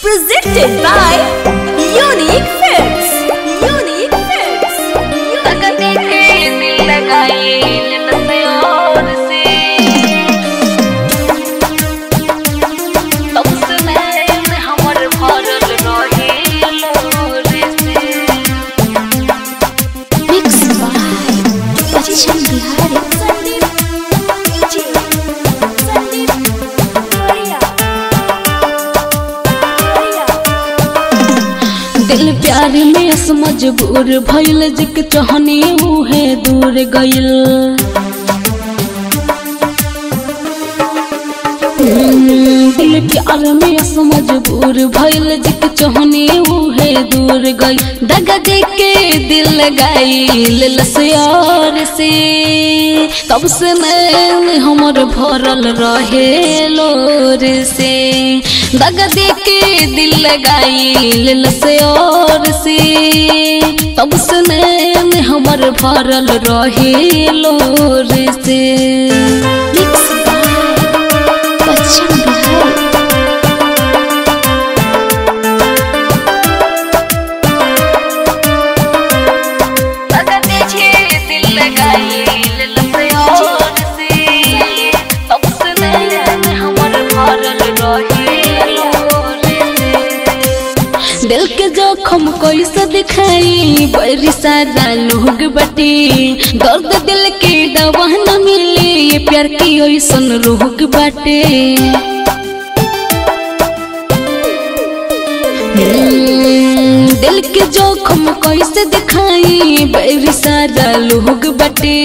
Presented by Unique Films. Unique Films. Unique Films. दिल प्यार में मजबूर भइल जिक चाहनी उहे दूर गइल। हम्म, दिल प्यार में मजबूर भइल जिक चाहनी उहे दूर गइल। दगा दे के दिल लगाइल लसयार से तब से मैं हमर भरल रहे लोर से। दगा दे के दिल से और से। तब सुने में हमर भरल रहे लोर से। बड़ी सारा लोग बटे। दर्द दिल के दवा न मिले ये प्यार की ऐसन रोग बाटे। दिल के जोखम कैसे दिखाई बड़ी सारा लोग बटे।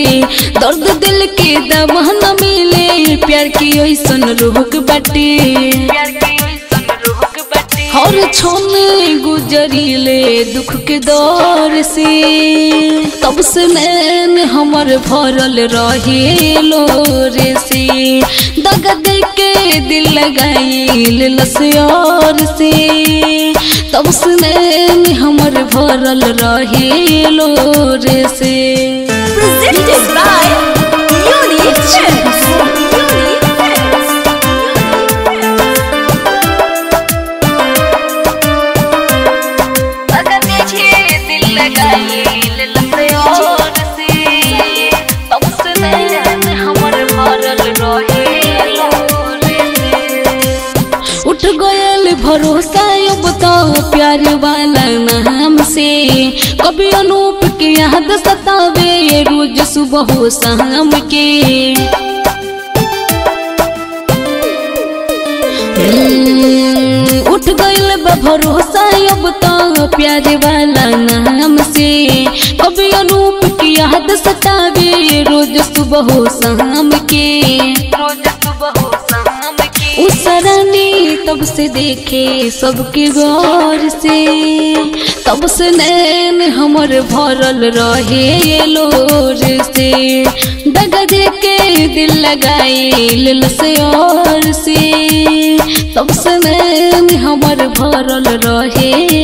दर्द दिल के दवा न मिले, प्यार की ऐसन रोग बटे। प्यार की बटे हर छोने गुजरीले दुख के दौर से। तब से नैन हमर भरल रहे लोरे से। दगा दे के दिल लगाइल लसयार से। तब से नैन हमर भरल रहे लोरे से। Presented by उठ गयल भरोसा अब तो प्यार वाला नाम से। कभी अनूप के याद सतावे रोज सुबह शाम के। भरोसा अब तो प्यार वाला नाम से। कभी अनूप की याद सतावे रोज सुबह शाम के। रोज सुबह शाम तब से देखे सबके गौर से। तब से नैन हमर भरल रहे लोर से। दगा के दिल लगाइल से और से। हमर भरल रहे।